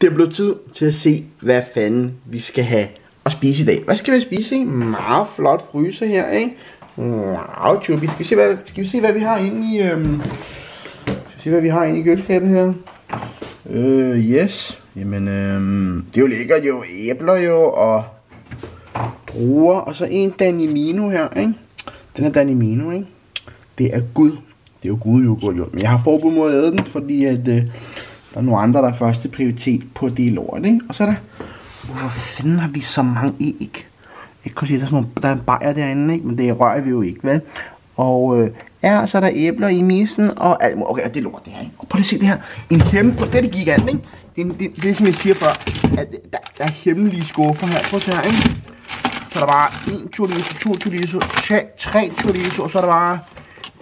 Det er blevet tid til at se, hvad fanden vi skal have at spise i dag. Hvad skal vi spise? Ikke? Meget flot fryser her, ikke? Wow, Chubby. Skal vi se, hvad, skal vi se, hvad vi har inde i... Øhm, skal vi se, hvad vi har inde i køleskabet her? Øh, yes. Jamen, øhm, det er jo lækkert jo. Æbler jo, og druer, og så en Danimino her, ikke? Den er Danimino, ikke? Det er gud. Det er jo gud yoghurt, jo. Men jeg har forbud mod at æde den, fordi at, øh, der er nogle andre, der er første prioritet på det lort, ikke? Og så er der... Hvor fanden har vi så mange æg? Jeg kan sige, der er sådan nogle, der er bajer derinde, ikke? Men det rører vi jo ikke, vel? Og øh, ja, så er der æbler i misen og alt. Okay, og det er lort, det her, ikke? Og prøv lige at se det her. En kæmpe... Det er det gigant, ikke? Det, det, det, det, som jeg siger før, at der, der er hemmelige skuffer her. Prøv at se her, ikke? Så er der bare en chorizo, to chorizo, tre chorizo, og så er der bare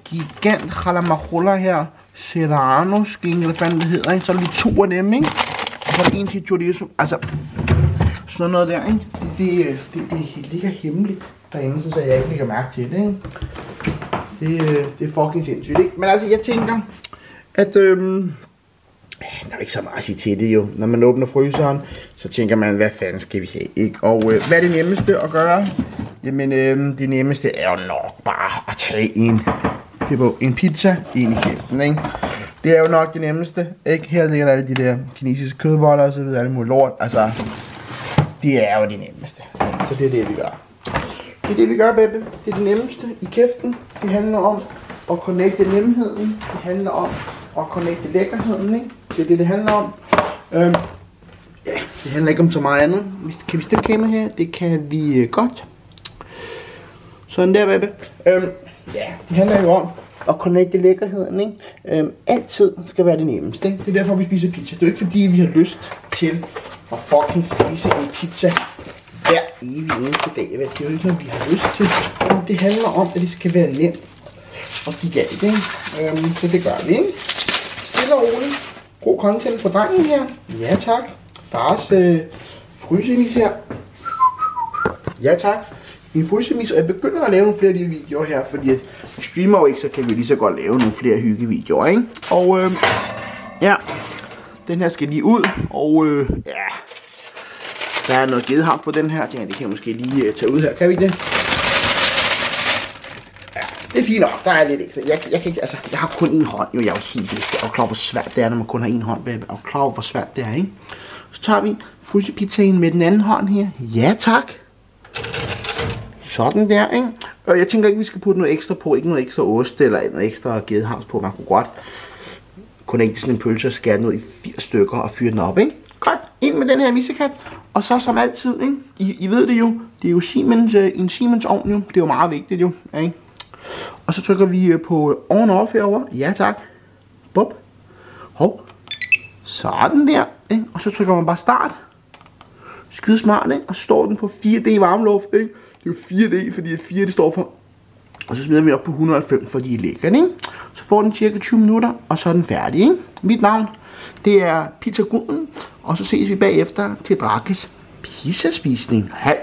gigant jalamarola her. Serrano skinke, eller hvad det hedder, ikke? Så er der lige to af dem, ikke? Og så er der en til chorizo. Altså, sådan noget der, ikke? Det, det, øh, det, det ligger hemmeligt derinde, så jeg ikke lægger mærke til det, ikke? Det, øh, det er fucking sindssygt, ikke? Men altså, jeg tænker, at øhm, der er ikke så meget at sige til det jo. Når man åbner fryseren, så tænker man, hvad fanden skal vi have, ikke? Og øh, hvad er det nemmeste at gøre? Jamen, øh, det nemmeste er jo nok bare at tage en, en pizza ind i kæften, ikke? Det er jo nok det nemmeste, ikke? Her ligger der alle de der kinesiske kødboller og så videre, alle mulige lort. Altså, det er jo det nemmeste. Så det er det, vi gør. Det er det, vi gør, Beppe. Det er det nemmeste i kæften. Det handler om at connecte nemheden. Det handler om at connecte lækkerheden, ikke? Det er det, det handler om. Øhm, ja, det handler ikke om så meget andet. Kan vi stille kamera her? Det kan vi øh, godt. Sådan der, Beppe. Øhm, ja, det handler jo om at connecte lækkerheden, ikke? Øhm, altid skal være det nemmeste, ikke? Det er derfor, vi spiser pizza. Det er jo ikke fordi, vi har lyst til at fucking spise en pizza hver evig eneste dag. Det er jo ikke noget, vi har lyst til. Det handler om, at det skal være nemt og gigant, ikke? Øhm, så det gør vi, ikke? Stille og roligt. God content på drengen her. Ja tak. Fars øh, frysemis her. Ja tak i frysemis, og jeg begynder at lave nogle flere af de videoer her, fordi at vi streamer jo ikke, så kan vi lige så godt lave nogle flere hyggevideoer, ikke? Og øh, ja, den her skal lige ud, og øh, ja, der er noget gedhamp på den her. ting, det kan jeg måske lige øh, tage ud her. Kan vi det? Ja, det er fint nok. Der er lidt ekstra. Jeg, jeg, kan ikke, altså, jeg har kun én hånd. Jo, jeg er jo helt vildt. Jeg er klar, hvor svært det er, når man kun har én hånd, baby. Jeg er klar, hvor svært det er, ikke? Så tager vi frysepizzaen med den anden hånd her. Ja, tak. Sådan der, ikke? Og jeg tænker ikke, vi skal putte noget ekstra på. Ikke noget ekstra ost eller noget ekstra gedehams på. Man kunne godt kun ikke sådan en pølse og skære den ud i 80 stykker og fyre den op, ikke? Godt, ind med den her missekat. Og så som altid, ikke? I, I ved det jo, det er jo Siemens, uh, en Siemens ovn jo. Det er jo meget vigtigt jo, ikke? Og så trykker vi uh, på on off herover. Ja tak. Bup. Hov. Sådan der, ikke? Og så trykker man bare start. Skide smart, ikke? Og så står den på 4D varmeluft, ikke? Det er jo 4D, fordi 4 det står for. Og så smider vi op på 190, fordi det ligger, ikke? Så får den cirka 20 minutter, og så er den færdig, ikke? Mit navn, det er Pizza Guden, og så ses vi bagefter til Drakes pizzaspisning. Hej!